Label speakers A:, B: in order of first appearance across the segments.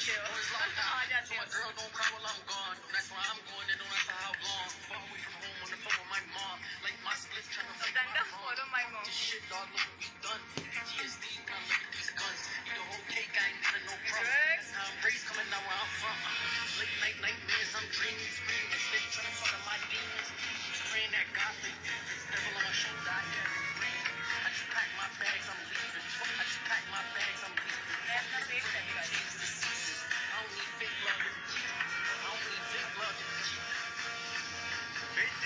A: with my I'm going mom. To to that the devil on my shoulder, yeah.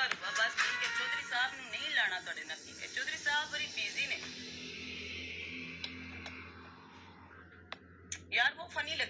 B: ਘਰ ਵਾ, ਬਸ ਠੀਕ ਹੈ ਚੌਧਰੀ ਸਾਹਿਬ ਨੂੰ ਨਹੀਂ ਲਾਣਾ ਤੁਹਾਡੇ ਨਾਲ ਠੀਕ ਹੈ ਚੌਧਰੀ ਸਾਹਿਬ ਬੜੀ ਬਿਜ਼ੀ ਨੇ। ਯਾਰ, ਉਹ ਫਨੀ ਲੱਗ